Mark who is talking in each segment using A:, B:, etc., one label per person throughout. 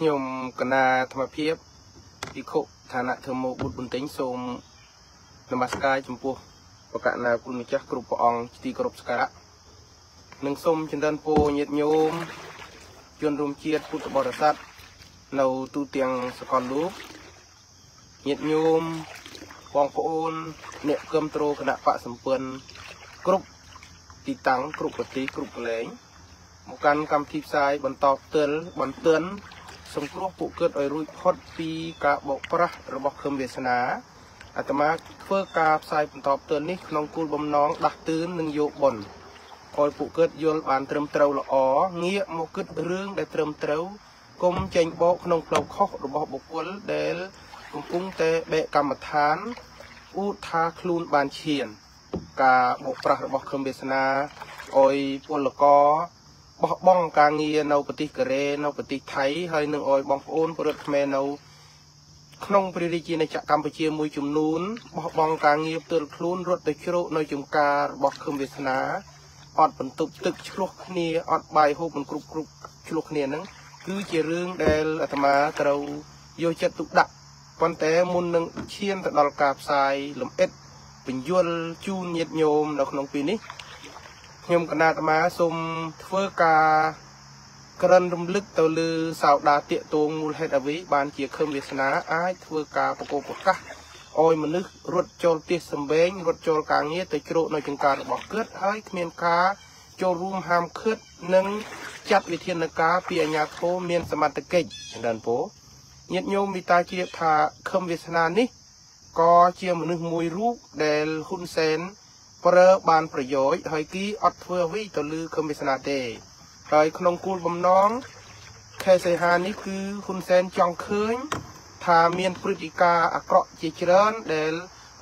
A: ខ្ញុំកណាធម្មភាពភិក្ខុឋានៈធម្មបុត្របន្ទិញសូមនមស្ការចំពោះបកណាគុណម្ចាស់គ្រប់ព្រះអង្គទីគោរពសក្ការៈនិងសូមចិន្តិនពរញាតិញោមជនរួមជាតិពុទ្ធបរិស័ទនៅទូទាំងសកលលោកញាតិញោមបងប្អូនអ្នកគ្រប់គ្រងគណៈបកសម្ព័ន្ធគ្រប់ទីតាំងគ្រប់ប្រទេសគ្រប់កន្លែងមកកាន់កម្មវិធីផ្សាយបន្តផ្ទាល់បន្ទន់ សង្គ្រោះពួកគាត់ឲ្យរួចផុតពីការបោកប្រាស់របស់ខឹមវាសនាអាត្មាធ្វើការផ្សាយបន្តផ្ទាល់នេះក្នុងគោលបំណងដាស់តឿននិងយកបុណ្យឲ្យពួកគាត់យល់បានត្រឹមត្រូវល្អងាកមកគិតរឿងដែលត្រឹមត្រូវកុំចេញបោកក្នុងផ្លូវខុសរបស់បុគ្គលដែលកំពុងតែបែកកម្មដ្ឋានអ៊ូថាខ្លួនបានឈាន ការបោកប្រាស់របស់ខឹមវាសនាឲ្យពលករ បោះបង់ការងារនៅប្រទេសកូរ៉េនៅប្រទេសថៃហើយនឹងអោយបងប្អូនពលរដ្ឋខ្មែរនៅក្នុងព្រះរាជាណាចក្រកម្ពុជាមួយចំនួនបោះបង់ការងារផ្ទាល់ខ្លួនរត់ទៅជ្រកនៅចំការរបស់ខឹមវាសនាអត់បន្ទប់ទឹកឆ្លោះគ្នាអត់បាយហូបមិនគ្រប់គ្រប់ឆ្លោះគ្នាហ្នឹងគឺជារឿងដែលអាត្មាត្រូវយកចិត្តទុកដាក់ប៉ុន្តែមុននឹងឈានទៅដល់ការផ្សាយលំអិតបញ្យលជូនញាតិញោមនៅក្នុងពេលនេះ ខ្ញុំកណាតមាសូមធ្វើការក្រិនរំលឹកទៅលើសោដាតាកតងមូលហេតុអ្វីបានជាខឹមវាសនាអាចធ្វើការប្រកបប្រកាសឲ្យមនុស្សរត់ចូលផ្ទះសំបែងរត់ចូលការងារទៅជ្រកនៅចង្ការរបស់គាត់ហើយគ្មានការចូលរួមហាមឃាត់និងចាត់វិធានការពីអាជ្ញាធរមានសមត្ថកិច្ចចំណេនពោញាតិញោមវិតាជ្រាបថាខឹមវាសនានេះក៏ជាមនុស្សមួយរូបដែលហ៊ុនសែន ប្រើបានប្រយោជន៍ហើយគីអត់ធ្វើអ្វីទៅលើខឹមវាសនាទេហើយក្នុងគោលបំណងខេសេហានេះគឺហ៊ុនសែនចង់ឃើញ ថាមានព្រឹត្តិការណ៍អាក្រក់ជាច្រើនដែល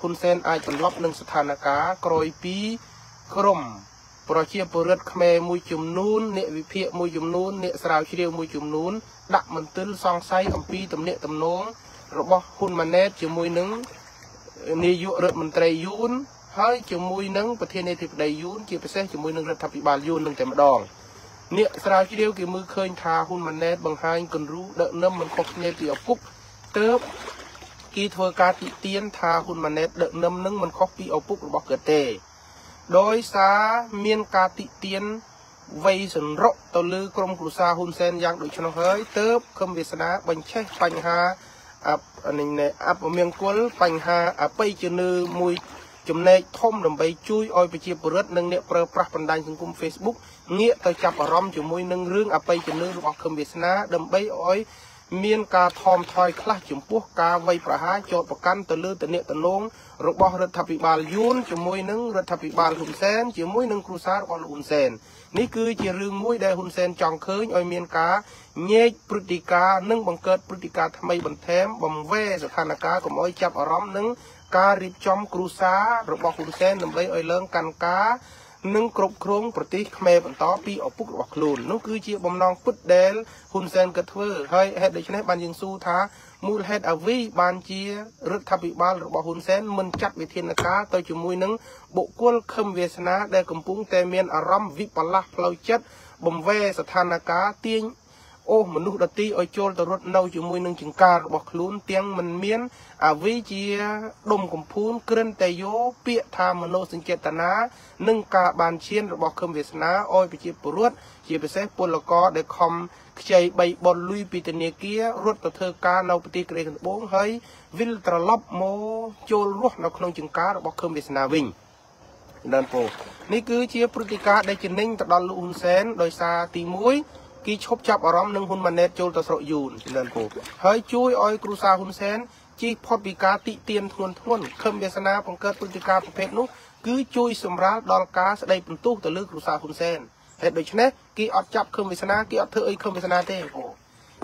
A: ហ៊ុនសែនអាចបន្លប់នឹងស្ថានភាពក្រោយពីក្រមប្រជាពលរដ្ឋខ្មែរមួយចំនួនអ្នកវិភាគមួយចំនួនអ្នកស្រាវជ្រាវមួយចំនួន ដាក់មន្ទិលសង្ស័យអំពីទំនាក់ទំនងរបស់ហ៊ុនម៉ាណែតជាមួយនឹងនាយករដ្ឋមន្ត្រីយួន ហើយជាមួយនឹងប្រធានាធិបតីយួនជាពិសេសជាមួយនឹងរដ្ឋាភិបាលយួននឹងតែម្ដងអ្នកស្រាវជ្រាវគេមើលឃើញថាហ៊ុនម៉ាណែតបង្ហាញគំរូដឹកនាំមិនខុសគ្នាពីឪពុកទើបគេធ្វើការទីទៀនថាហ៊ុនម៉ាណែតដឹកនាំនឹងមិនខុសពីឪពុករបស់គាត់ទេ ដោយសារមានការទីទៀនវ័យសន្រុកទៅលើក្រុមគ្រួសារហ៊ុនសែនយ៉ាងដូចនោះហើយទើបគំវាសនាបញ្ឆេះបញ្ហាអបនេះអបមង្គលបញ្ហាអបិយជំនឿមួយ ចំណែកធំដើម្បីជួយឲ្យប្រជាពលរដ្ឋនិងអ្នកប្រើប្រាស់បណ្ដាញសង្គម Facebook ងាកទៅចាប់អារម្មណ៍ជាមួយនឹងរឿងអបិយជំនឿរបស់ខឹមវាសនាដើម្បីឲ្យមានការថមថយខ្លះចំពោះការវាយប្រហារចោតប្រកាន់ទៅលើតនិកតនងរបស់រដ្ឋាភិបាលយួនជាមួយនឹងរដ្ឋាភិបាលហ៊ុនសែនជាមួយនឹងគ្រួសាររបស់លោកហ៊ុនសែននេះគឺជារឿងមួយដែលហ៊ុនសែនចង់ឃើញឲ្យមានការញែកព្រឹត្តិការណ៍និងបង្កើតព្រឹត្តិការណ៍ថ្មីបន្ថែមបំវែស្ថានភាពកុំឲ្យចាប់អារម្មណ៍នឹង ការរៀបចំគ្រួសាររបស់ហ៊ុនសែនដើម្បីឲ្យឡើងកាន់ការនិងគ្រប់គ្រងប្រទេសខ្មែរបន្តពីឪពុករបស់ខ្លួននោះគឺជាបំណងពិតដែលហ៊ុនសែនក៏ធ្វើហើយហេតុដូច្នេះបានយើងសួរថាមូលហេតុអ្វីបានជារដ្ឋាភិបាលរបស់ហ៊ុនសែនមិនចាត់វិធានការទៅជាមួយនឹងបុគ្គលខឹមវាសនាដែលកំពុងតែមានអារម្មណ៍វិបលាស់ផ្លូវចិត្តបំវែស្ថានភាពទាញ អូសមនុស្សដទីឲ្យចូលទៅរត់នៅជាមួយនឹងចង្ការរបស់ខ្លួនទាំងមិនមានអវិជាដុំកំភួនក្រិនតែយោពាក្យថាមនោសញ្ចេតនានិងការបានឈានរបស់ខឹមវាសនាឲ្យប្រជាពលរដ្ឋជាពិសេសពលករដែលខំខ្ចីបីបនលុយពីធនាគាររត់ទៅធ្វើការនៅប្រទេសកូរ៉េខាងត្បូងហើយវិលត្រឡប់មកចូលរស់នៅក្នុងចង្ការរបស់ខឹមវាសនាវិញដើមពោនេះគឺជាព្រឹត្តិការណ៍ដែលជំនាញទៅដល់លោកហ៊ុនសែនដោយសារទី1 គេឈប់ចាប់អារម្មណ៍នឹងហ៊ុនម៉ាណែតចូលទៅស្រុកយូនចំណេនពូហើយជួយឲ្យគ្រូសាហ៊ុនសែនជិះផុតពីការតិទៀនធ្ងន់ធ្ងរខឹមវាសនាបង្កើតព្រឹត្តិការណ៍ប្រភេទនោះគឺជួយសម្រាលដល់ការស្ដីបន្ទោសទៅលើគ្រូសាហ៊ុនសែនហេតុដូច្នេះគេអត់ចាប់ខឹមវាសនាគេអត់ធ្វើអីខឹមវាសនាទេពូ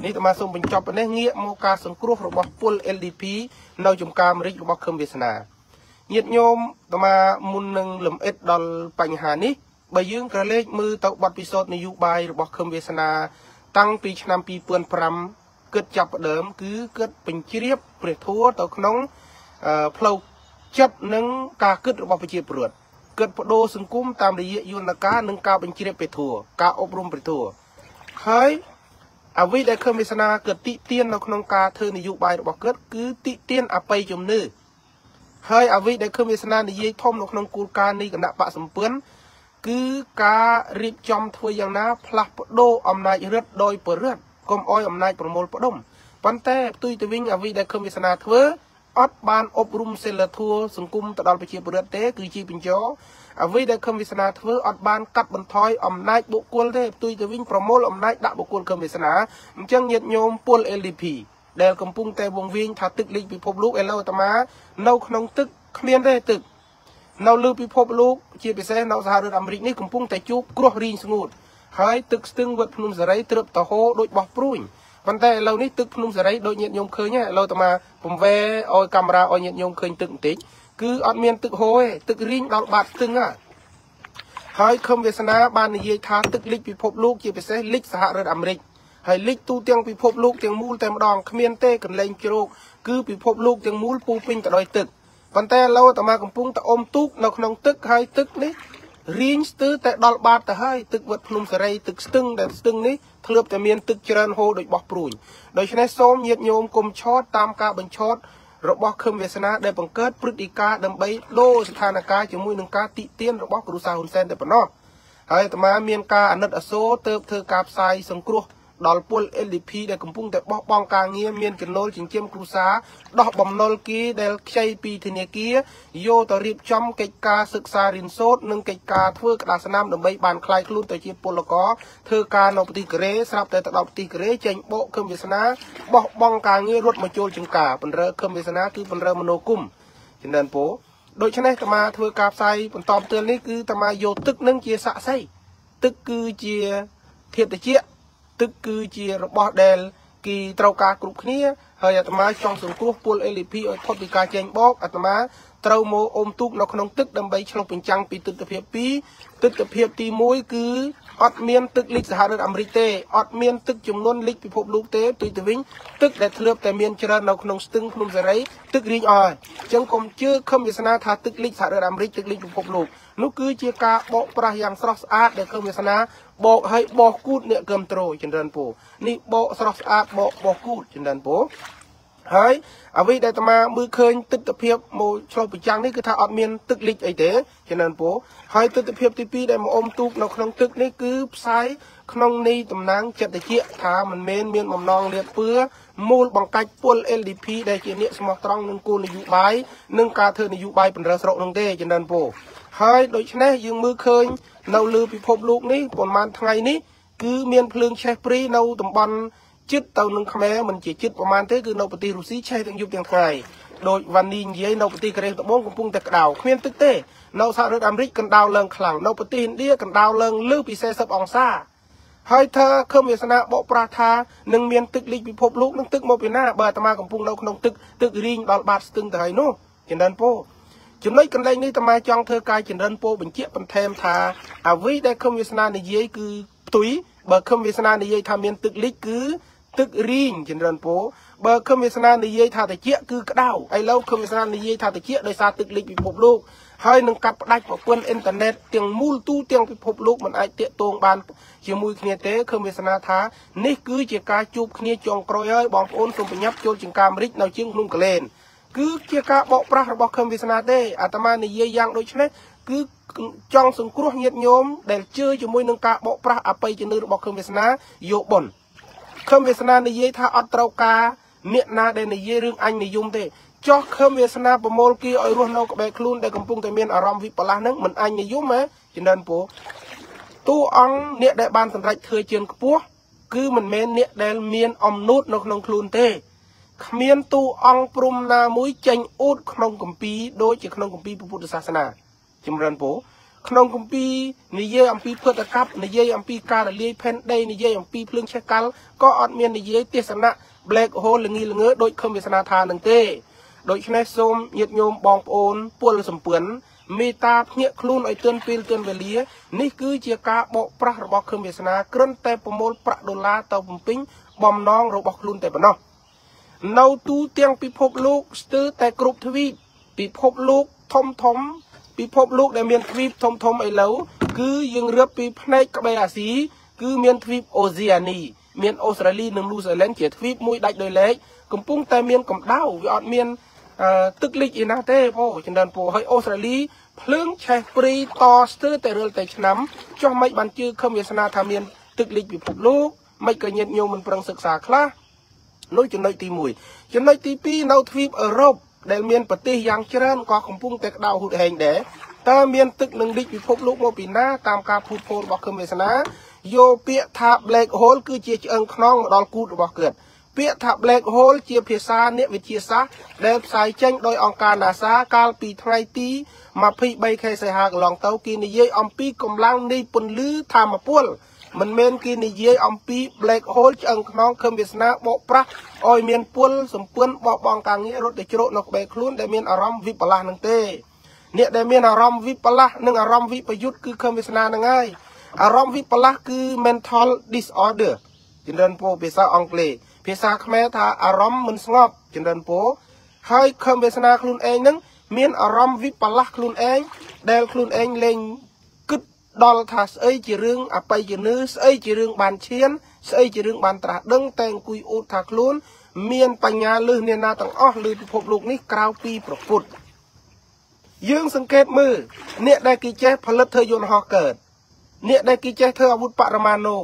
A: នេះអាសូមបញ្ចប់ប៉ុណ្ណេះងាកមកការសង្គ្រោះរបស់ពល LDP នៅចំការអាមេរិករបស់ខឹមវាសនាញាតិញោមអាមុននឹងលំអិតដល់បញ្ហានេះ បើយើងក្រឡេកមើលទៅបទពិសោធន៍នយោបាយរបស់ខឹមវាសនា តាំងពីឆ្នាំ2005គិតចាប់ផ្ដើម គឺគិតបញ្ជ្រាបព្រះធម៌ទៅក្នុងផ្លូវចិត្តនិងការគិតរបស់ប្រជាពលរដ្ឋគិតបដូរសង្គមតាមរយៈយន្តការនិងការបញ្ជ្រាបព្រះធម៌ការអប់រំព្រះធម៌ហើយអ្វីដែលខឹមវាសនាគាត់តិទៀននៅក្នុងការធ្វើនយោបាយរបស់គាត់គឺតិទៀនអបិយជំនឿហើយអ្វីដែលខឹមវាសនានិយាយធំនៅក្នុងគោលការណ៍នៃគណៈបកសម្ពឿន គឺការរៀបចំធ្វើយ៉ាងណា ផ្លាស់ប្ដូរអំណាចរដ្ឋដោយពរដ្ឋកុំអោយអំណាចប្រមូលផ្ដុំប៉ុន្តែផ្ទុយទៅវិញអ្វីដែលខឹមវាសនាធ្វើអត់បានអប់រំសិលធម៌សង្គមទៅដល់ប្រជាពលរដ្ឋទេ គឺជាបញ្ចោអ្វីដែលខឹមវាសនាធ្វើអត់បានកាត់បន្ថយអំណាចបុគ្គលទេផ្ទុយទៅវិញប្រមូលអំណាចដាក់បុគ្គលខឹមវាសនាអញ្ចឹងញាតិញោមពល LDP ដែលកំពុងតែវងវិញថាទឹកលីកពិភពលោកឥឡូវអាត្មា នៅក្នុងទឹកគ្មានទេទឹក នៅលើពិភពលោកជាពិសេសនៅសហរដ្ឋអាមេរិកនេះកំពុងតែជួបគ្រោះរីងស្ងួតហើយទឹកស្ទឹងវត្តភ្នំសេរីត្រឹបតហោដូចបោះព្រួយប៉ុន្តែឥឡូវនេះទឹកភ្នំសេរីដូចញាតញោមឃើញឥឡូវតាមកពំវែឲ្យកាមេរ៉ាឲ្យញាតញោមឃើញទឹកបន្តិចគឺអត់មានទឹកហូរទេទឹករីងដល់បាត់ស្ទឹងហ่ะហើយខឹមវាសនាបាននិយាយថាទឹកលិចពិភពលោកជាពិសេសលិចសហរដ្ឋអាមេរិកហើយលិចទូទាំងពិភពលោកទាំងមូលតែម្ដងគ្មានទេកន្លែងជ្រោកគឺពិភពលោកទាំងមូលពូពេញទៅដោយទឹក ប៉ុន្តែឥឡូវអាត្មាកំពុងតែអុំទូកនៅក្នុងទឹកហើយទឹកនេះរៀងស្ទើរតែដល់បាតទៅហើយទឹកវត្តភ្នំសេរីទឹកស្ទឹងដែលស្ទឹងនេះធ្លាប់តែមានទឹកច្រើនហូរដោយបោះព្រួយដូច្នេះសូមញាតិញោមគុំឆោតតាមការបញ្ឆោតរបស់ខឹមវាសនាដែលបង្កើតព្រឹត្តិការណ៍ដើម្បីដូរស្ថានភាពជាមួយនឹងការតិទៀនរបស់គ្រូសាហ៊ុនសែនតែប៉ុណ្ណោះហើយអាត្មាមានការអាណិតអាសូរទៅធ្វើការផ្សាយសង្គ្រោះ ដល់ពល LDP ដែលកំពុងតែបោះបង់ការងារមានចំណូលចិញ្ចឹមគ្រួសារដោះបំណុលគីដែលខ្ចីពីធនាគារយកទៅរៀបចំកិច្ចការសិក្សារៀនសូត្រនិងកិច្ចការធ្វើក្តារស្នាមដើម្បីបានខ្លាយខ្លួនទៅជាពលករធ្វើការនៅប្រទេសកូរ៉េស្រាប់តែទៅដល់ប្រទេសកូរ៉េចេញបោកខឹមវាសនាបោះបង់ការងាររត់មកចូលចង្ការបណ្រើខឹមវាសនាគឺបណ្រើមនោគមចំនួនពោដូច្នេះតាមាធ្វើការផ្សាយបន្តផ្ទាល់នេះគឺតាមាយកទឹកនឹងជាស័ក្តិសិទ្ធិទឹកគឺជាធាតុត្រជាក់ ទឹកគឺជារបស់ដែលគេត្រូវការគ្រប់គ្នាហើយអាត្មាចង់សង្គ្រោះពល LP ឲ្យផុតពីការចេញបោកអាត្មាត្រូវមកអុំទូកនៅក្នុងទឹកដើម្បីឆ្លុះបញ្ចាំងពីទស្សនវិជ្ជា2ទស្សនវិជ្ជាទី1គឺអត់មានទឹកលិចសហរដ្ឋអាមេរិកទេអត់មានទឹកចំនួនលិចពិភពលោកទេទុយទៅវិញទឹកដែលធ្លាប់តែមានច្រើននៅក្នុងស្ទឹងភ្នំសេរីទឹករីងអស់អញ្ចឹងកុំជឿខំវាសនាថាទឹកលិចសហរដ្ឋអាមេរិកទឹកលិចពិភពលោកនោះគឺជាការបោកប្រាស់យ៉ាងស្រស់ស្អាតដែលខំវាសនា បោកឲ្យបោះគូតអ្នកកឹមត្រូចម្រើនពូនេះបោកស្រស់ស្អាតបោកបោះគូតចម្រើនពូហើយអ្វីដែលអាត្មាមើលឃើញទស្សនភាពមកឆ្លុះប្រចាំងនេះគឺថាអត់មានទឹកលិចអីទេចំណេនពូហើយទស្សនភាពទី2ដែលមកអុំទូកនៅក្នុងទឹកនេះគឺផ្សាយក្នុងន័យតំណាងចិត្តជាថាមិនមែនមានបំណងលៀបពឿមូលបង្កាច់ពល LDP ដែលជាអ្នកស្មោះត្រង់នឹងគោលនយោបាយនិងការធ្វើនយោបាយបណ្រើស្រុកនោះទេចំណេនពូ ហើយដូច្នេះយើងមើលឃើញ នៅលើពិភពលោកនេះប្រហែលថ្ងៃនេះគឺមានភ្លើងឆេះព្រីនៅតំបន់ជិតទៅនឹងខ្មែរមិនជាជិតប្រហែលទេគឺនៅប្រទេសរុស្ស៊ីឆេះទាំងយប់ទាំងថ្ងៃដោយវ៉ានីនិយាយនៅប្រទេសកូរ៉េត្បូងកំពុងតែក្តៅគ្មានទឹកទេនៅសហរដ្ឋអាមេរិកកណ្ដៅឡើងខ្លាំងនៅប្រទេសឥណ្ឌាកណ្ដៅឡើងលើសពី40អង្សាហើយថាខឹមវាសនាបកប្រាស់ថានឹងមានទឹកលិចពិភពលោកនឹងទឹកមកពីណាបើអាត្មាកំពុងនៅក្នុងទឹកទឹករីងដល់បាតស្ទឹងទៅហើយនោះចិនដានពោ ចំណុចកន្លែងនេះតាមាចង់ធ្វើការចម្រើនពោបញ្ជាក់បន្ថែមថាអ្វីដែលខឹមវាសនានិយាយគឺផ្ទុយបើខឹមវាសនានិយាយថាមានទឹកលិចគឺទឹករីងចម្រើនពោបើខឹមវាសនានិយាយថាតិចគឺក្តៅឥឡូវខឹមវាសនានិយាយថាតិចដោយសារទឹកលិចពិភពលោកហើយនឹងកាត់ផ្ដាច់ប្រព័ន្ធអ៊ីនធឺណិតទាំងមូលទូទាំងពិភពលោកមិនអាចតាក់ទងបានជាមួយគ្នាទេខឹមវាសនាថានេះគឺជាការជួបគ្នាចុងក្រោយហើយបងប្អូនសូមប្រញាប់ចូលជាងកាមរិចនៅជាងភ្នំកលែន គឺជាការបោកប្រាស់របស់ខឹមវាសនាទេអាត្មានិយាយយ៉ាងដូចនេះគឺចង់សង្គ្រោះញាតិញោមដែលជឿជាមួយនឹងការបោកប្រាស់អបិយជំនឿរបស់ខឹមវាសនាយកបុណ្យខឹមវាសនានិយាយថាអត់ត្រូវការអ្នកណាដែលនិយាយរឿងអញនិយមទេចោះខឹមវាសនាប្រមូលគីឲ្យរស់នៅក្បែរខ្លួនដែលកំពុងតែមានអារម្មណ៍វិបលាស់ហ្នឹងមិនអញនិយមហ៎ចំណិនពូតួអង្គអ្នកដែលបានសម្រេចធ្វើជើងខ្ពស់គឺមិនមែនអ្នកដែលមានអំណួតនៅក្នុងខ្លួនទេ គ្មានតួអង្គព្រំណាមួយចេញអួតក្នុងគម្ពីរដូចជាក្នុងគម្ពីរពុទ្ធសាសនាចម្រើនពូក្នុងគម្ពីរនិយាយអំពីពុទ្ធកັບនិយាយអំពីការរលាយផែនដីនិយាយអំពីភ្លើងឆេះកាល់ក៏អត់មាននិយាយទេសនៈ black hole ល្ងីល្ងើដូចខំវាសនាថានឹងទេដូច្នេះសូមញាតិញោមបងប្អូនពលសម្ពឿនមេត្តាភ្ញាក់ខ្លួនឲ្យទឿនពេលទឿនវេលានេះគឺជាការបកប្រាស់របស់ខឹមវាសនាគ្រាន់តែប្រមូលប្រាក់ដុល្លារទៅបំពេញបំណងរបស់ខ្លួនតែប៉ុណ្ណោះ នៅទូទាំងពិភពលោកស្ទើរតែគ្រប់ទ្វីបពិភពលោកធំធំ ពិភពលោកដែលមានទ្វីបធំធំឥឡូវគឺយើងរៀបពីផ្នែកក្បែរអាស៊ីគឺមានទ្វីបអូសេអានីមានអូស្ត្រាលីនិងនូហ្សេឡង់ជាទ្វីបមួយដាច់ដោយឡែកកំពុងតែមានកម្ដៅវាអត់មានទឹកលិចឯណាទេពោចំនួនពោហើយអូស្ត្រាលីភ្លើងឆេះព្រីតស្ទើរតែរិលតែឆ្នាំចុះមិនបានជឿខំវាសនាថាមានទឹកលិចពិភពលោកមិនក៏ញាតញោមមិនប្រឹងសិក្សាខ្លះ នោះចំណុចទី1ចំណុចទី2នៅទ្វីបអឺរ៉ុបដែលមានប្រទេសយ៉ាងច្រើនក៏កំពុងតែក្តៅហួតហែងដែរតើមានទឹកនឹងលិចពិភពលោកមកពីណាតាមការភូតភររបស់ខឹមវាសនាយកពាក្យថា black hole គឺជាឆ្អឹងខ្នងមកដល់គូតរបស់គាត់ពាក្យថា black hole ជាភាសាអ្នកវិទ្យាសាស្ត្រដែលផ្សាយចេញដោយអង្គការ NASA កាលពីថ្ងៃទី23ខែសីហាកន្លងទៅគេនិយាយអំពីកម្លាំងនៃពន្លឺធម្មពល មិនមែនគេនិយាយអំពី black hole ឆ្អឹងខ្នងខឹមវាសនាបកប្រាស់ឲ្យមានពលសម្ពន្ធបោះបង់ការងាររត់ទៅជ្រកនៅក្បែរខ្លួនដែលមានអារម្មណ៍វិបលាស់នឹងទេអ្នកដែលមានអារម្មណ៍វិបលាស់និងអារម្មណ៍វិបយុទ្ធគឺខឹមវាសនានឹងហើយអារម្មណ៍វិបលាស់គឺ mental disorder ចម្រើនពោភាសាអង់គ្លេសភាសាខ្មែរថាអារម្មណ៍មិនស្ងប់ចម្រើនពោហើយខំវាសនាខ្លួនឯងនឹងមានអារម្មណ៍វិបលាស់ខ្លួនឯងដែលខ្លួនឯងលែងគិត ដល់ថាស្អីជារឿងអបិយនឺស្អីជារឿងបានឈាន ស្អីជារឿងបានត្រាស់ដឹងតែអង្គុយអួតថាខ្លួន មានបញ្ញាលឹះអ្នកណាទាំងអស់លើពិភពលោកនេះក្រៅពីប្រពុតយើងសង្កេតមើលអ្នកដែលគេចេះផលិតធ្វើយន្តហោះកើតអ្នកដែលគេចេះធ្វើអាវុធបរមាណូ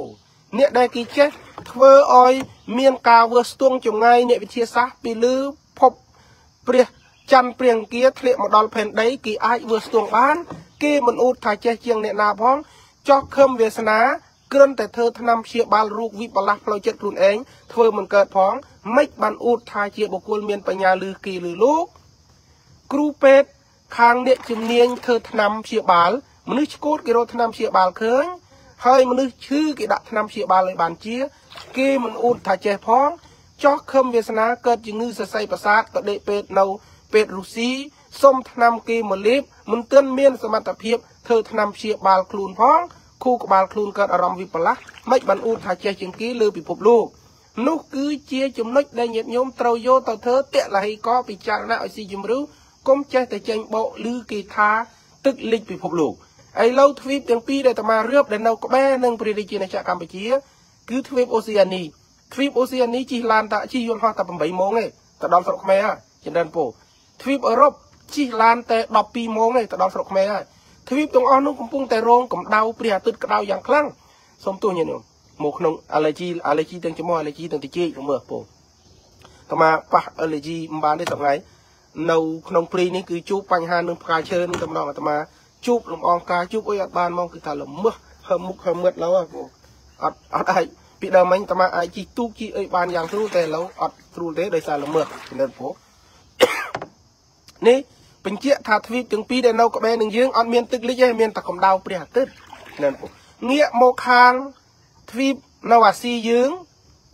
A: អ្នកដែលគេចេះធ្វើឲ្យមានការវើស្ទង់ចងាយអ្នកវិទ្យាសាស្ត្រពីលើភពព្រះច័ន្ទព្រាងគាធ្លាក់មកដល់ផែនដីគេអាចវើស្ទង់បាន គេមិនអួតថាចេះជាងអ្នកណាផងចោះខឹមវាសនាគ្រាន់តែធ្វើថ្នាំព្យាបាលរោគវិបលាស់ផ្លូវចិត្តខ្លួនឯងធ្វើមិនកើតផងមិនបានអួតថាជាបុគ្គលមានបញ្ញាលឺគេលឺលោកគ្រូពេទ្យខាងអ្នកជំនាញធ្វើថ្នាំព្យាបាលមនុស្សឆ្កួតគេរកថ្នាំព្យាបាលឃើញហើយមនុស្សឈឺគេដាក់ថ្នាំព្យាបាលឲ្យបានជា គេមិនអួតថាចេះផងចោះខឹមវាសនាកើតជំងឺសរសៃប្រសាទក៏ដេកពេទ្យនៅពេទ្យរុស្ស៊ី សុំថ្នាំគេមកលេបមិនទាន់មានសមត្ថភាពធ្វើថ្នាំព្យាបាលខ្លួនផងគូក្បាលខ្លួនកើតអារម្មណ៍វិបលាស់មិនបានអួតថាចេះជាងគេលើពិភពលោកនោះគឺជាចំណុចដែលញាតិញោមត្រូវយកទៅធ្វើតលហីកពិចារណាឲ្យស៊ីជម្រៅកុំចេះតែចេញបោកឬគេថាទឹកលិចពិភពលោកឥឡូវទ្វីបទាំងពីរដែលតាមារឿបដែលនៅក្បែរនឹងព្រះរាជាណាចក្រកម្ពុជា គឺទ្វីបអូសេអានីទ្វីបអូសេអានីជិះឡានតាជិះយន្តហោះតែ8ម៉ោងទេទៅដល់ស្រុកខ្មែរហើយចិនពូទ្វីបអឺរ៉ុប ជិះឡានតែ12ម៉ោងទេទៅដល់ស្រុកខ្មែរហើយទ្វីបទាំងអស់នោះកំពុងតែរងកម្ដៅព្រះអាទិត្យក្តៅយ៉ាងខ្លាំងសូមទោសញាតិញោមមកក្នុង allergy allergy ទាំងច្មោះ allergy ទាំងតិចមើលពូតាមាប៉ះ allergy មិនបានទេសប្ងៃនៅក្នុងព្រីនេះគឺជួបបញ្ហានឹងផ្កាឈើនឹងតំណងអាត្មាជួបលំអងការជួបអីអត់បានមកគឺថាល្មើសហើមុខហើមឹតឡូវហ៎អត់អត់អាចពីដើមមិញតាអាចជីទូកជីអីបានយ៉ាងស្រួលតែឥឡូវអត់ស្រួលទេដោយសារល្មើសចំណិតព្រោះនេះ បញ្ជាក់ថាទ្វីបទាំងពីរដែលនៅក្បែរនឹងយើងអត់មានទឹកលិចទេមានតែកម្ដៅព្រះអាទិត្យចំណិតព្រោះងាកមកខាងទ្វីបនៅអាស៊ីយើង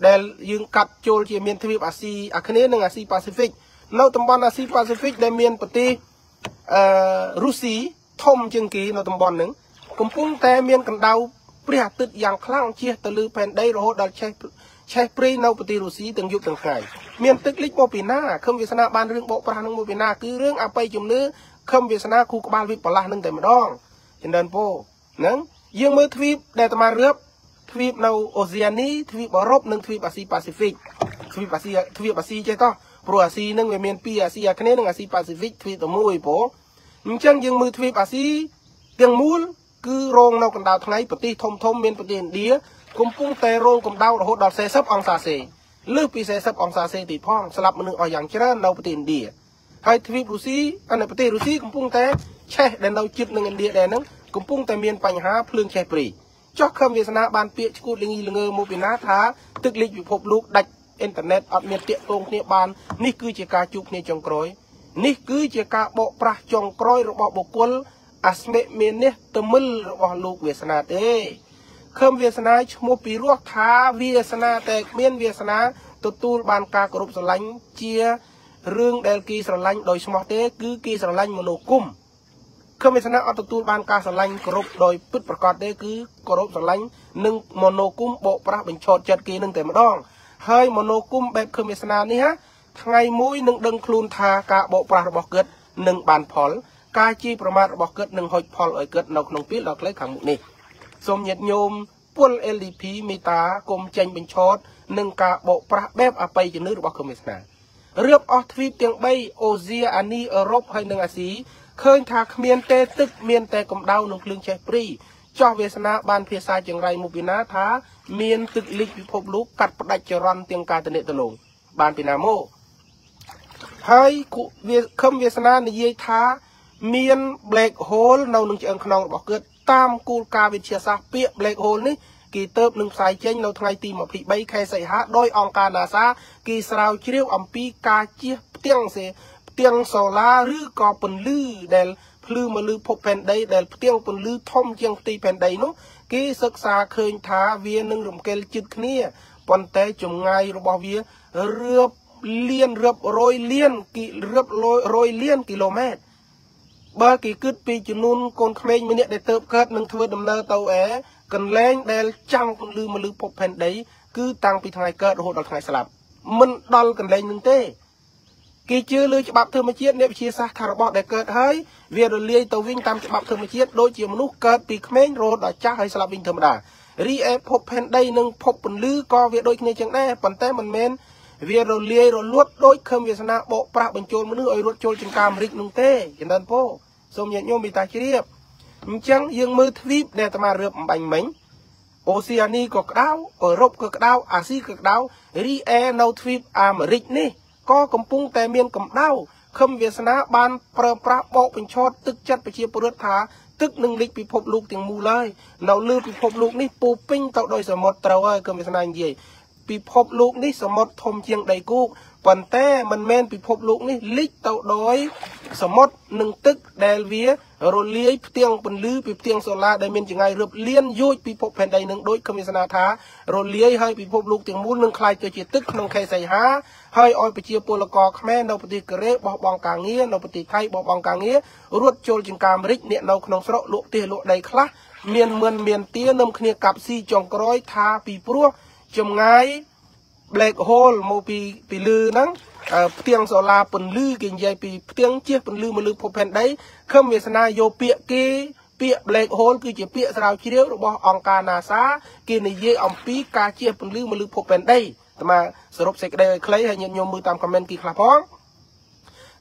A: ដែលយើងកាត់ចូលជាមានទ្វីបអាស៊ីអាគ្នេយ៍និងអាស៊ីប៉ាស៊ីហ្វិកនៅតំបន់អាស៊ីប៉ាស៊ីហ្វិកដែលមានប្រទេសអឺរុស្ស៊ីធំជាងគេនៅតំបន់ហ្នឹងកំពុងតែមានកណ្ដៅព្រះអាទិត្យយ៉ាងខ្លាំងជះទៅលើផែនដីរហូតដល់ឆេះ ឆេះព្រៃនៅប្រទេសរុស្ស៊ីទាំងយប់ទាំងថ្ងៃមានទឹកលិចមកពីណាខឹមវាសនាបានរឿងបោកប្រាស់នឹងមកពីណាគឺរឿងអបិយជំនឿខឹមវាសនាគូក្បាលវិបលាស់នឹងតែម្ដងចិនដិនពោហ្នឹងយើងមើលទ្វីបដែលតាមារឿបទ្វីបនៅអូសេអានីទ្វីបអឺរ៉ុបនិងទ្វីបអាស៊ីប៉ាស៊ីហ្វិកទ្វីបអាស៊ីទ្វីបអាស៊ីចេះតោះព្រោះអាស៊ីនឹងវាមានពីរអាស៊ីអាគ្នេយ៍និងអាស៊ីប៉ាស៊ីហ្វិកទ្វីបតែមួយព្រោះអញ្ចឹងយើងមើលទ្វីបអាស៊ីទាំងមូលគឺរងនៅកម្ដៅថ្ងៃប្រទេសធំធំមានប្រទេសឥណ្ឌា កំពុងតែរងកម្ដៅរហូតដល់40អង្សាសេលើសពី40អង្សាសេទៀតផងស្លាប់មនុស្សអស់យ៉ាងច្រើននៅប្រទេសឥណ្ឌាហើយទ្វីបរុស្ស៊ីនៅប្រទេសរុស្ស៊ីកំពុងតែឆេះដែលនៅជិតនឹងឥណ្ឌាដែរហ្នឹងកំពុងតែមានបញ្ហាភ្លើងឆេះព្រីចុះខំវាសនាបានពាក្យឈួតលងីលងើមកពីណាថាទឹកលិចពិភពលោកដាច់អ៊ីនធឺណិតអត់មានតាក់ទងគ្នាបាននេះគឺជាការជួបគ្នាចុងក្រោយនេះគឺជាការបកប្រាស់ចុងក្រោយរបស់បុគ្គលអស្មិមេនិះតមិលរបស់លោកវាសនាទេ ខឹមវាសនាឈ្មោះពីរោះថាវាសនាតែមានវាសនាទទួលបានការគោរពស្រឡាញ់ជារឿងដែលគេស្រឡាញ់ដោយស្មោះទេ គឺគេស្រឡាញ់មនោគមខឹមវាសនាអត់ទទួលបានការស្រឡាញ់គោរពដោយពិតប្រកបទេគឺគោរពស្រឡាញ់និងមនោគមបកប្រាស់បញ្ឆោតចិត្តគេនឹងតែម្ដង ហើយមនោគមបែបខឹមវាសនានេះណាថ្ងៃមួយនឹងដឹងខ្លួនថាការបោកប្រាស់របស់គាត់នឹងបានផល ការជេរប្រមាថរបស់គាត់នឹងហុចផលឲ្យគាត់នៅក្នុងពេលដ៏ខ្លីខាងមុខនេះ សូមញាតិញោមពល LDP មេតាគុំចេញបញ្ឆោតនឹងការបោកប្រាស់បែបអបិយជំនឿរបស់ក្រុមវាសនារឿបអស់ទ្វីបទាំង3អូសៀអានីអឺរ៉ុបហើយនិងអាស៊ីឃើញថាគ្មានទេទឹកមានតែកម្ដៅនិងភ្លើងចេះព្រីចោះវាសនាបានភាសាចង្រៃមុខពីណាថាមានទឹកលិចពិភពលោកកាត់ផ្ដាច់ចរន្តទាំងការតំណតំណងបានពីណាមកហើយវាខឹមវាសនានិយាយថាមាន black hole នៅនឹងឆ្អឹងខ្នងរបស់គាត់ តាមគោលការណ៍វិទ្យាសាស្ត្រពាក្យ black hole នេះគេទៅនឹងផ្សាយចេញនៅថ្ងៃទី23ខែសីហាដោយអង្គការ NASA គេស្រាវជ្រាវអំពីការជះផ្ទាំងសេផ្ទាំងសូឡាឬក៏ពន្លឺដែលភ្លឺមកលើភពផែនដីដែលផ្ទាំងពន្លឺធំជាងផ្ទៃផែនដីនោះគេសិក្សាឃើញថាវានឹងរំកិលជិតគ្នាប៉ុន្តែចម្ងាយរបស់វារឿបលានរឿបរយលានគីរឿបរយលានគីឡូម៉ែត្រ បើគេគិតពីចំនួនកូនក្មេងម្នាក់ដែលទៅកើតនឹងធ្វើដំណើរទៅអែកន្លែងដែលចាំងពន្លឺមកលើភពផែនដី គឺតាំងពីថ្ងៃកើតរហូតដល់ថ្ងៃស្លាប់មិនដល់កន្លែងនឹងទេគេជឿលើច្បាប់ធម្មជាតិអ្នកវិទ្យាសាស្ត្រថារបស់ដែលកើតហើយវារលាយទៅវិញតាមច្បាប់ធម្មជាតិដូចជាមនុស្សកើតពីក្មេងរហូតដល់ចាស់ហើយស្លាប់វិញធម្មតារីឯភពផែនដីនិងភពពន្លឺក៏វាដូចគ្នាចឹងដែរប៉ុន្តែមិនមែន វារលាយរលត់ដូចខឹមវាសនាបកប្រាស់បញ្ចូលមនុស្សឲ្យរត់ចូលចង្ការអាមេរិកនោះទេចំណិនពោសូមញាតិញោមមេត្តាជ្រាបអញ្ចឹងយើងមើលទ្វីបដែលអាត្មារៀបអំបញ្ញមិញអូសៀអានីក៏ក្តៅអឺរ៉ុបក៏ក្តៅអាស៊ីក៏ក្តៅរីឯនៅទ្វីបអាមេរិកនេះក៏កំពុងតែមានកម្ដៅខឹមវាសនាបានប្រើប្រាស់បោកបញ្ឆោតទឹកចិត្តប្រជាពលរដ្ឋថាទឹកនឹងលិចពិភពលោកទាំងមូលហើយនៅលើពិភពលោកនេះពោពេញទៅដោយសមុទ្រត្រូវហើយខឹមវាសនានិយាយ ពិភពលោកនេះសមុទ្រធំជាងដីគោកប៉ុន្តែមិនមែនពិភពលោកនេះលិចទៅដោយសមុទ្រនិងទឹកដែលវារលាយផ្ទាំងពន្លឺពីផ្ទាំងសូឡាដែលមានចម្ងាយរាប់លានយោជន៍ពិភពផែនដីនឹងដូចខ្ញុំមានស្នាថារលាយហើយពិភពលោកទាំងមូលនឹងក្លាយទៅជាទឹកក្នុងខេសីហាហើយឲ្យប្រជាពលករខ្មែរនៅប្រទេសកូរ៉េបោះបង់ការងារនៅប្រទេសថៃបោះបង់ការងាររត់ចូលជាងការអាមេរិកអ្នកនៅក្នុងស្រុកលក់ផ្ទះលក់ដីខ្លះមានមឿនមានទានឹមគ្នាកាប់ស៊ីចុងក្រោយថាពីព្រោះ ចម្ងាយ black hole មកពីពីលឺហ្នឹងផ្ទាំងសូឡាពន្លឺគេនិយាយពីផ្ទាំងជះពន្លឺមកលើភពផែនដីខឹមវាសនាយកពាក្យគេពាក្យ black hole គឺជាពាក្យស្រាវជ្រាវរបស់អង្គការ NASA គេនិយាយអំពីការជះពន្លឺមកលើភពផែនដីតែមកសរុបសេចក្តីឲ្យខ្លីហើយញាតិញោមមើលតាម comment គេខ្លះផង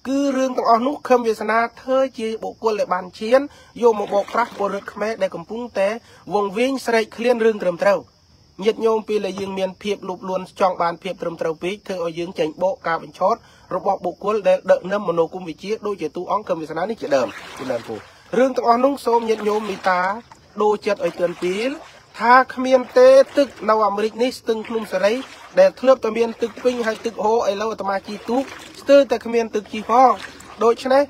A: គឺរឿងទាំងអស់នោះខឹមវាសនាធ្វើជាបុគ្គលដែលបានឈានយកមកបោកប្រាស់ពលរដ្ឋខ្មែរដែលកំពុងតែវងវិញស្រែកឃ្លានរឿងត្រឹមត្រូវ ញាតិញោមពេលដែលយើងមានភាពលូបលួនចង់បានភាពត្រឹមត្រូវពេកធ្វើឲ្យយើងចេញបកការបញ្ឆោតរបស់បុគ្គលដែលដឹកនាំមនោគមវិជ្ជាដូចជាទូអង្គកម្មវិសានេះជាដើមជាដើមពូរឿងទាំងអស់នោះសូមញាតិញោមមេត្តាដូរចិត្តឲ្យទឿនពីលថាគ្មានទេទឹកនៅអាមេរិកនេះស្ទឹងភ្នំសេរីដែលធ្លាប់តែមានទឹកពេញហើយទឹកហូរឥឡូវអាត្មាជីទូកស្ទើរតែគ្មានទឹកជីផងដូច្នេះ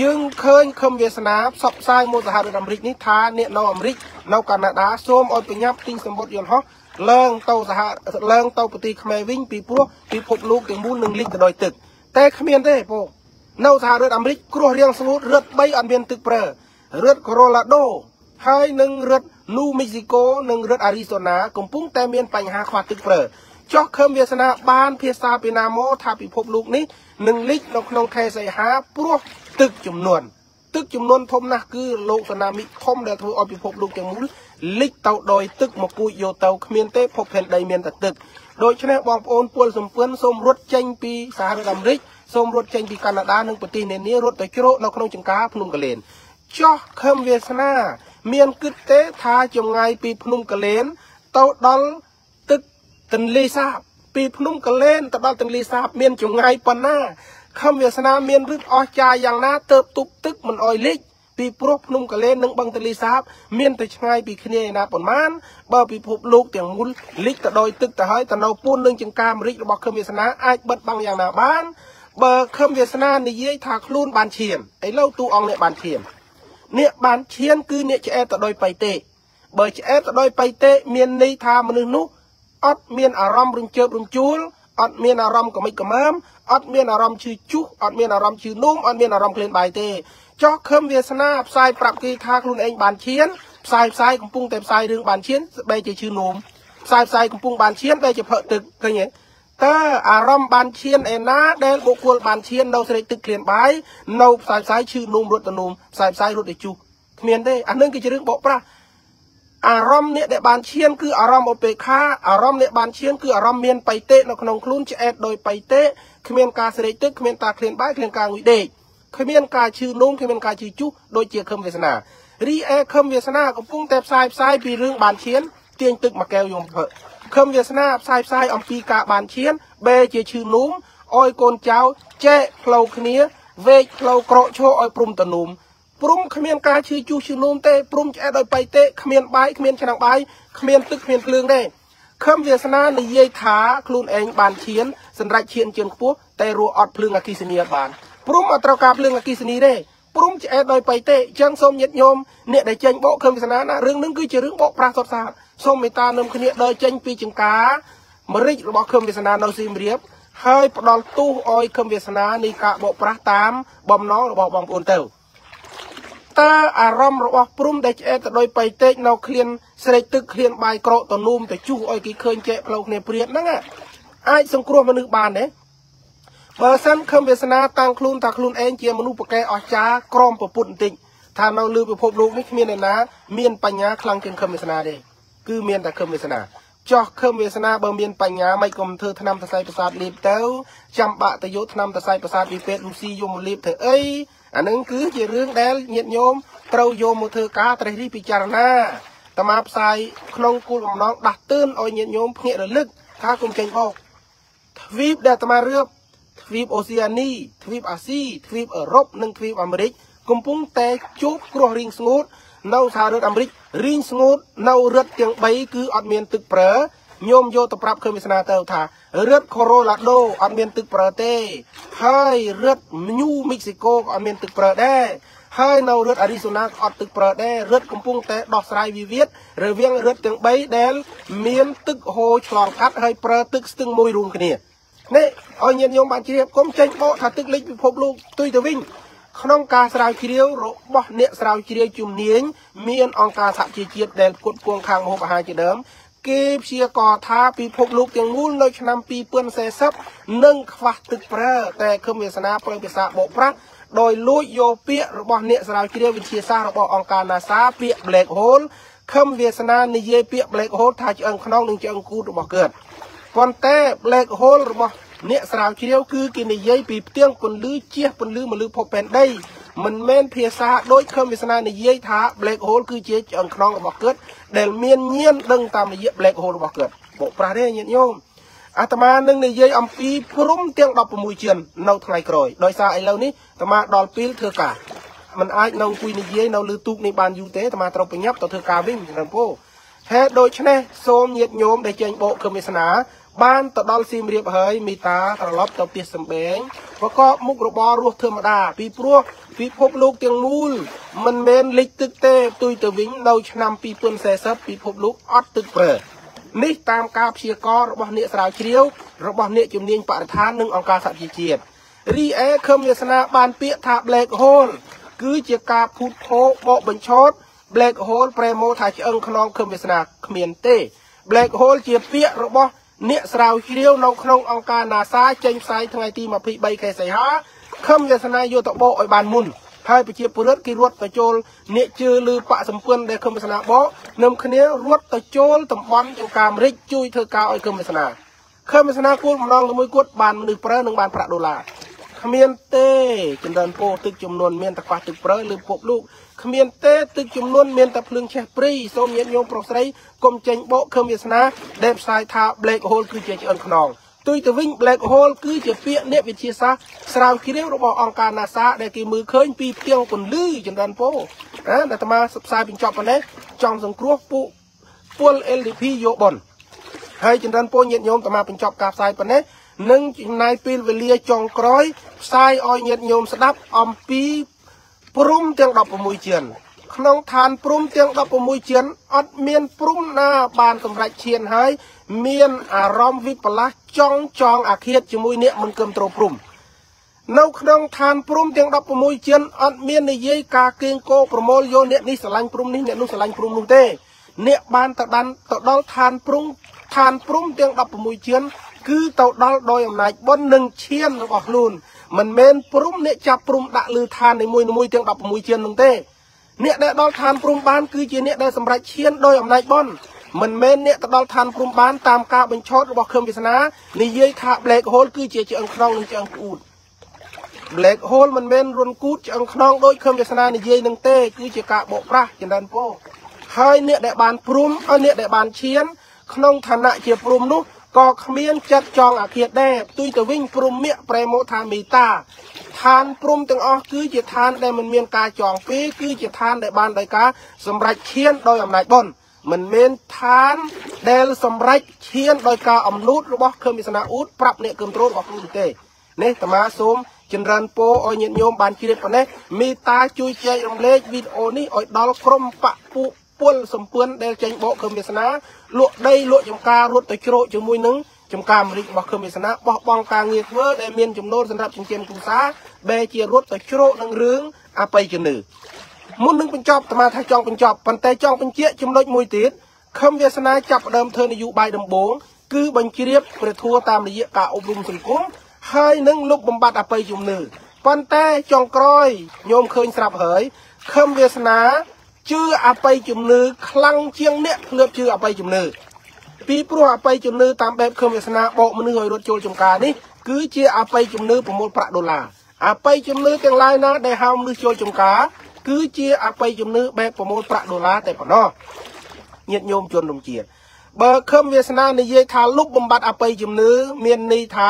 A: យើងឃើញខំវាសនាផ្សព្វផ្សាយមកសហរដ្ឋអាមេរិកនេះថាអ្នកនៅអាមេរិកនៅកាណាដាសូមឲ្យប្រញាប់ទិញសម្បត្តិយន្តហោះ ឡើងទៅសហឡើងទៅប្រទេសខ្មែរវិញពីព្រោះពិភពលោកទាំងមូលនឹងលិចទៅដោយទឹក តែគ្មានទេពូនៅសហរដ្ឋអាមេរិកគ្រោះរាំងស្ងួតរឹត3អត់មានទឹកប្រើរឹតកូឡូរ៉ាដូហើយនឹងរឹតនូមេស៊ីកូនិងរឹតអារីโซណាកំពុងតែមានបញ្ហាខ្វះទឹកប្រើចោះខឹមវាសនាបានភាសាពីណាមកថាពិភពលោកនេះនឹងលិចនៅក្នុងខែសីហាព្រោះទឹកចំនួនទឹកចំនួនធំណាស់គឺលោកសាណាមិធំដែលធ្វើឲ្យពិភពលោកទាំងមូល លិចទៅដោយទឹកមកគួចយកទៅគ្មានទេភពផែនដីមានតែទឹកដូច្នេះបងប្អូនពលសំពឿនសូមរត់ចេញពីសហរដ្ឋអាមេរិកសូមរត់ចេញពីកាណាដានិងប្រទេសនានារត់ទៅជ្រកនៅក្នុងចង្ការភ្នំកលែនចោះខឹមវាសនា មានគិតទេថាចម្ងាយពីភ្នំកលែនទៅដល់ទឹកទន្លេសាបពីភ្នំកលែនទៅដល់ទន្លេសាបមានចម្ងាយប៉ុណ្ណាខំវាសនាមានរឹតអស្ចារ្យយ៉ាងណាទៅទប់ទឹកមិនអោយលិច ពីព្រោះភ្នំកលែននិងបឹងទន្លេសាប មានតែឆ្ងាយពីគ្នាឯណាប៉ុន្មានបើពិភពលោកទាំងមូលលិចទៅដោយទឹកទៅហើយទៅនៅពួននឹងចង្ការអាមេរិករបស់ខឹមវាសនាអាចបិទបាំងយ៉ាងណាបានបើខឹមវាសនានិយាយថាខ្លួនបានឈានឥឡូវទូអង្គអ្នកបានឈានអ្នកបានឈានគឺអ្នកឆ្អែតទៅដោយបៃតេបើឆ្អែតទៅដោយបៃតេមានន័យថាមនុស្សនោះអត់មានអារម្មណ៍រំជើបរំជួលអត់មានអារម្មណ៍កមិចកមើមអត់មានអារម្មណ៍ឈឺជុះអត់មានអារម្មណ៍ឈឺនោមអត់មានអារម្មណ៍ក្លៀនបាយទេ ចោះខឹមវាសនាផ្សាយប្រាប់គេថាខ្លួនឯងបានឈានផ្សាយផ្សាយកំពុងតែផ្សាយរឿងបានឈានបែរជាឈឺនោមផ្សាយផ្សាយកំពុងបានឈានបែរជាផឹកទឹកឃើញទេតើអារម្មណ៍បានឈានឯណាដែលបុគ្គលបានឈាននៅស្រេកទឹកក្លៀនបាយនៅផ្សាយផ្សាយឈឺនោមរត់ទៅនោមផ្សាយផ្សាយរត់ទៅជុះគ្មានទេអានឹងគឺជារឿងបកប្រាស់អារម្មណ៍អ្នកដែលបានឈានគឺអារម្មណ៍ឧបេក្ខាអារម្មណ៍អ្នកបានឈានគឺអារម្មណ៍មានបៃតេនៅក្នុងខ្លួនឆ្អែតដោយបៃតេគ្មានការស្រេកទឹកគ្មានការឃ្លានបាយគ្មានការងុយដេក គ្មានការឈឺនោមគ្មានការឈឺជុះដូចជាខឹមវាសនារីឯខឹមវាសនាកំពុងតែផ្សាយផ្សាយពីរឿងបានឈានទាញទឹកមកកែវយំភើខឹមវាសនាផ្សាយផ្សាយអំពីការបានឈានបេជាឈឺនោមអោយកូនចៅចែកផ្លូវគ្នាវេកផ្លូវក្រកឈរឲ្យព្រំតនុំព្រំគ្មានការឈឺជុះឈឺនោមទេព្រំឆ្អែតដោយបៃតេគ្មានបាយគ្មានឆ្នាំងបាយគ្មានទឹកគ្មានភ្លើងទេខំវាសនានិយាយថាខ្លួនឯងបានឈានសម្រាប់ឈានជើងខ្ពស់តែរស់អត់ភ្លើងអគិសនីអត់បាន ព្រំអត់ត្រូវការភ្លើងអគិសនីទេព្រំឆ្អែតដោយបៃតេអញ្ចឹងសូមញាតិញោមអ្នកដែលចេញបកខំវាសនាណារឿងនឹងគឺជារឿងបកប្រាស់សុទ្ធសាធសូមមេត្តានឹមគ្នាដើរចេញពីចង្ការមរិចរបស់ខំវាសនានៅសៀមរាបហើយផ្ដល់ទូសឲ្យខំវាសនានៃការបកប្រាស់តាមបំណងរបស់បងប្អូនទៅតើអារម្មណ៍របស់ព្រំដែលឆ្អែតទៅដោយបៃតេកនៅឃ្លានស្រេកទឹកឃ្លានបាយក្រកតនួមទៅជុះឲ្យគេឃើញចែកផ្លូវគ្នាព្រាតហ្នឹងអាចសង្គ្រោះមនុស្សបានទេ បើសិនខំវាសនាតាំងខ្លួនថាខ្លួនឯងជាមនុស្សប្រកែអស្ចារ្យក្រមប្រពុតបន្តិចថានៅលើពិភពលោកនេះគ្មានអ្នកណាមានបញ្ញាខ្លាំងជាងខំវាសនាទេគឺមានតែខំវាសនាចោះខឹមវាសនាបើមានបញ្ញាមិនគុំធ្វើឆ្នាំតសៃប្រសាទលៀបទៅចាំបាក់ទៅយកឆ្នាំតសៃប្រសាទវិពេទ្យរុស៊ីយកមកលៀបធ្វើអីអានឹងគឺជារឿងដែលញាតិញោមត្រូវយកមកធ្វើការត្រេះរិះពិចារណាតមាផ្សាយក្នុងគោលបំណងដាស់តឿនឲ្យញាតិញោមភ្ញាក់រលឹកថាគុំចេញបោកទ្វីបដែលតមារឿប ទ្វីបអូសេអានីទ្វីបអាស៊ីទ្វីបអឺរ៉ុបនិងទ្វីបអាមេរិកកំពុងតែជួបគ្រោះរាំងស្ងួតនៅសហរដ្ឋអាមេរិករីងស្ងួតនៅរដ្ឋទាំង3គឺអត់មានទឹកប្រើញោមយកទៅប្រាប់ឃើញវាសនាទៅថារដ្ឋ Colorado អត់មានទឹកប្រើទេហើយរដ្ឋ New Mexico ក៏អត់មានទឹកប្រើដែរហើយនៅរដ្ឋ Arizona ក៏អត់ទឹកប្រើដែររដ្ឋកំពុងតែដោះស្រាយវិវាទរវាងរដ្ឋទាំង3ដែល មានទឹកហូរឆ្លងកាត់ហើយប្រើទឹកស្ទឹងមួយរួមគ្នា នេះឲ្យញាតិញោមបានជ្រាបគុំចេញបកថាទឹកលិចពិភពលោកទុយទៅវិញក្នុងការស្រាវជ្រាវរបស់អ្នកស្រាវជ្រាវជំនាញមានអង្គការសហជីវជាតិដែលផ្គត់ផ្គង់ខាងម្ហូបអាហារជាដើមគេព្យាករថាពិភពលោកទាំងមូលនៅឆ្នាំ2040នឹងខ្វះទឹកប្រើតែគឹមវាសនាប្រើភាសាបកប្រាស់ដោយលួចយកពាក្យរបស់អ្នកស្រាវជ្រាវវិទ្យាសាស្ត្ររបស់អង្គការ NASA ពាក្យ black hole ខឹមវាសនានិយាយពាក្យ black hole ថាឆ្អឹងខ្នងនិងឆ្អឹងគូតរបស់គាត់ ប៉ុន្តែ black hole របស់អ្នកស្រាវជ្រាវគឺគេនិយាយពីផ្ទាំងពន្លឺជះពន្លឺមកលើភពផែនដីមិនមែនភាសាដូចខំវាសនានិយាយថា black hole គឺជាឆ្អឹងខ្នងរបស់គាត់ដែលមានញៀនដឹងតាមរយៈ black hole របស់គាត់បកប្រាស់ទេញាតិញោមអាត្មានឹងនិយាយអំពីព្រំទាំង16ជាន់នៅថ្ងៃក្រោយដោយសារឥឡូវនេះអាត្មាដល់ពេលធ្វើការมันអាចនៅអង្គុយនិយាយនៅលើទូកនេះបានយូរទេអាត្មាត្រូវប្រញាប់ទៅធ្វើការវិញណាពោហេតុដូច្នេះសូមញាតិញោមដែលចេញបកគំវាសនា បានទៅដល់សៀមរាបហើយមីតាត្រឡប់ទៅផ្ទះសំបែងប្រកបមុខរបររស់ធម្មតា ពីព្រោះពិភពលោកទាំងមូល មិនមែនលិចទឹកទេផ្ទុយទៅវិញនៅឆ្នាំ2040ពិភពលោកអត់ទឹកប្រើនេះតាមការព្យាករណ៍របស់អ្នកស្រាវជ្រាវរបស់អ្នកជំនាញបរិស្ថាននិងអង្គការសហជីវជាតិរីឯខឹមវាសនាបានពាក្យថា black hole គឺជាការភូតភោបកបញ្ឆោត black hole ប្រែមកថាឆ្អឹងខ្នងខឹមវាសនាគ្មានទេ black hole ជាពាក្យរបស់ អ្នកស្រាវជ្រាវនៅក្នុងអង្គការ NASA ចេញផ្សាយថ្ងៃទី23ខែសីហាខំវាសនាយកទៅបកឲ្យបានមុនហើយប្រជាពលរដ្ឋគេរត់ទៅចូលអ្នកជឿលើបកសម្ពន្ធដែលខំវាសនាបកនឹមគ្នារត់ទៅចូលតំបន់ចង្ការអាមេរិកជួយធ្វើការឲ្យខំវាសនាខំវាសនាគោលម្ដងជាមួយគាត់បានមនុស្សប្រើនិងបានប្រាក់ដុល្លារ គ្មានទេចម្រើនពោទឹកចំនួនមានតែខ្វះទឹកប្រើលើពិភពលោកគ្មានទេទឹកចំនួនមានតែភ្លើងឆេះព្រីសូមញាតិញោមប្រុសស្រីកុំចេញបកខឹមវាសនាដែលផ្សាយថា black hole គឺជាឆ្អឹងខ្នងទុយទៅវិញ black hole គឺជាពាក្យអ្នកវិទ្យាសាស្ត្រស្រាវជ្រាវរបស់អង្គការ NASA ដែលគេមើលឃើញពីផ្ទាំងពន្លឺចម្រើនពោណាតែអាត្មាសិក្សាបញ្ចប់ប៉ុណ្ណេះចង់សង្គ្រោះពួកពល LDP យកបនហើយចម្រើនពោញាតិញោមអាត្មាបញ្ចប់ការផ្សាយប៉ុណ្ណេះ និងចំណាយពេលវេលាចុងក្រោយផ្សាយឲ្យញាតិញោមស្ដាប់អំពីព្រំទាំង16ជាន់ក្នុងឋានព្រំទាំង16ជាន់អត់មានព្រំណាបានសម្រេចឈានហើយមានអារម្មណ៍វិបលាសចង់ចងអាឃាតជាមួយអ្នកមិនគំត្រូលព្រំនៅក្នុងឋានព្រំទាំង16ជាន់អត់មាននិយាយការគៀងគោប្រមូលយកអ្នកនេះស្រឡាញ់ព្រំនេះអ្នកនោះស្រឡាញ់ព្រំនោះទេអ្នកបានទៅដានទៅដល់ឋានព្រំឋានព្រំទាំង16ជាន់ គឺទៅដល់ដោយអំណាចបុណ្យនិងឈានរបស់ខ្លួនមិនមែនព្រំអ្នកចាប់ព្រំដាក់លើឋាននីមួយៗទាំង16ជាន់នោះទេអ្នកដែលដល់ឋានព្រំបានគឺជាអ្នកដែលសម្រេចឈានដោយអំណាចបនមិនមែនអ្នកទៅដល់ឋានព្រំបានតាមការបញ្ឆោតរបស់ខឹមវាសនានិយាយថា black hole គឺជាឆ្អឹងខ្នងនិងឆ្អឹងក្អួត black hole មិនមែនរុនគូតឆ្អឹងខ្នងដូចខឹមវាសនានិយាយនឹងទេ គឺជាការបោកប្រាស់ចំនួនពោហើយអ្នកដែលបានព្រំហើយអ្នកដែលបានឈាន ក្នុងឋានៈជាព្រំនោះ ក៏គ្មានចិត្តចង់អាឃាតដែរផ្ទុយទៅវិញព្រំមគ្គប្រេមោថាមេតាឋានព្រំទាំងអស់គឺជាឋានដែលមិនមានការចងពីគឺជាឋានដែលបានដោយការសម្រេចឈានដោយអំណាចបុណ្យមិនមែនឋានដែលសម្រេចឈានដោយការអំណូតរបស់ខឹមវិសនាអ៊ូតប្រាប់អ្នកគឹមត្រូលរបស់គ្រូទេនេះតាមាសូមចម្រើនពរឲ្យញាតិញោមបានជ្រាបប៉ុណ្ណេះមេត្តាជួយចែករំលែកវីដេអូនេះឲ្យដល់ក្រុមបពុ ពលសំពឿនដែលចេញបកខឹមវាសនាលក់ដីលក់ចំការរត់ទៅជ្រោកជាមួយនឹងចំការអាមេរិករបស់ខឹមវាសនាបោះបង់ការងារធ្វើដែលមានចំណូលសម្រាប់ចិញ្ចឹមគ្រួសារបែជារត់ទៅជ្រោកនឹងរឿងអបិយជំនឿមុននឹងបញ្ចប់អាត្មាថាចង់បញ្ចប់ប៉ុន្តែចង់បញ្ជាក់ចំណុចមួយទៀតខឹមវាសនាចាប់ផ្ដើមធ្វើនយោបាយដំបូងគឺបញ្ជ្រាបព្រះធัวតាមរយៈការអប់រំសង្គមហើយនឹងលុបបំបត្តិអបិយជំនឿប៉ុន្តែចុងក្រោយញោមឃើញស្រាប់ហើយខឹមវាសនា ជឿអបិយជំនឿខ្លាំងជាងអ្នកធ្លាប់ជឿអបិយជំនឿពីព្រោះអបិយជំនឿតាមបែបខឹមវាសនាបោកមនុស្សឲ្យរត់ចូលចំការនេះគឺជាអបិយជំនឿប្រមូលប្រាក់ដុល្លារអបិយជំនឿទាំងឡាយណាដែលហៅមនុស្សចូលចំការគឺជាអបិយជំនឿបែបប្រមូលប្រាក់ដុល្លារតែប៉ុណ្ណោះញាតិញោមជនរំជាតិបើខឹមវាសនានិយាយថាលុបបំបត្តិអបិយជំនឿមានន័យថា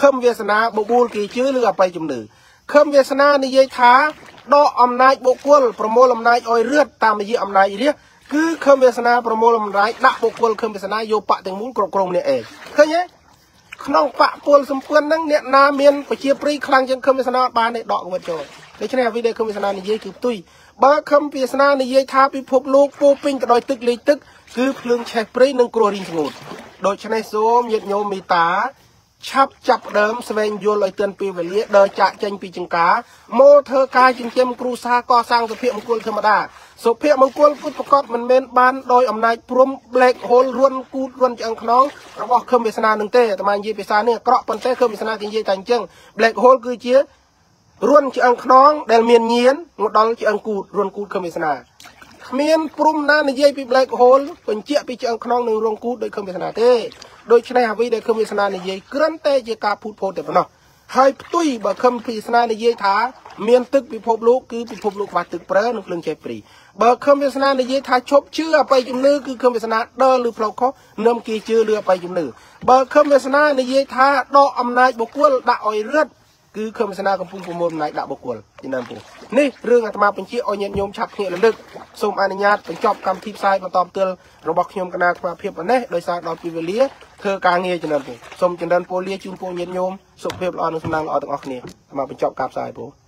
A: ខឹមវាសនាបបួលគេជឿឬអបិយជំនឿ ខឹមវាសនានិយាយថាដកអំណាចបុគ្គលប្រមូលអំណាចឲ្យរឹតតាមរយៈអំណាចរាជគឺខឹមវាសនាប្រមូលអំណាចដាក់បុគ្គលខឹមវាសនាយកបកទាំងមូលគ្រប់គ្រងនេះឯងឃើញទេក្នុងបកពលសម្ព័ន្ធហ្នឹងអ្នកណាមានប្រជាប្រិយខ្លាំងជាងខឹមវាសនាបានទេដកវត្តចូលដូច្នេះអ្វីដែលខឹមវាសនានិយាយគឺផ្ទុយបើខឹមវាសនានិយាយថាពិភពលោកពោពេញទៅដោយទឹកលេខទឹកគឺភ្លើងឆេះព្រៃនិងគ្រោះរីងស្ងួតដូច្នេះសូមញាតិញោមមេត្តា ឆាប់ចាប់ដើមស្វែងយល់ឲ្យទាន់ពេលវេលាដើរចាក់ចេញពីចង្ការមកធ្វើការចិញ្ចឹមគ្រួសារកសាងសុភមង្គលធម្មតាសុភមង្គលពុទ្ធប្រកបមិនមែនបានដោយអំណាចព្រំ black hole រុនគូតរុនឆ្អឹងខ្នងរបស់ខឹមវាសនានឹងទេអាត្មានិយាយភាសានេះអាក្រក់ប៉ុន្តែខឹមវាសនាគេនិយាយតែអញ្ចឹង black hole គឺជារុនឆ្អឹងខ្នងដែលមានញៀនមកដល់ឆ្អឹងគូតរុនគូតខឹមវាសនាគ្មានព្រំណានិយាយពី black hole បញ្ជាក់ពីឆ្អឹងខ្នងនឹងរងគូតដោយខឹមវាសនាទេ ដូច្នេះអ្វីដែលខឹមវាសនានិយាយគ្រាន់តែជាការភូតភោតតែប៉ុណ្ណោះហើយផ្ទុយបើខឹមវាសនានិយាយថាមានទឹកពិភពលោកគឺពិភពលោកខ្វះទឹកប្រើនិងភ្លើងចេះព្រីបើខឹមវាសនានិយាយថាឈប់ជឿអបិយជំនឿគឺខឹមវាសនាដើរឬផ្លូវខុសនឹមគេជឿឬអបិយជំនឿបើខឹមវាសនានិយាយថាដកអំណាចបុគ្គលដាក់ឲ្យរឹត គឺខឹមវាសនាកំពុងប្រមូលអំណាចដាក់បុគ្គលទីណាំពូនេះរឿងអាត្មាបញ្ជាឲ្យញាតិញោមឆាប់ភ្ញាក់រលឹកសូមអនុញ្ញាតបញ្ចប់កម្មវិធីផ្សាយបន្តផ្ទាល់របស់ខ្ញុំកណាខ្វាភាពប៉ុណ្ណេះដោយសារដល់ពេលវេលាធ្វើការងារចំណិនពូសូមចំណិនពូលាជូនពូញាតិញោមសុខភាពល្អនិងសំណាងល្អទាំងអស់គ្នាអាត្មាបញ្ចប់ការផ្សាយពូ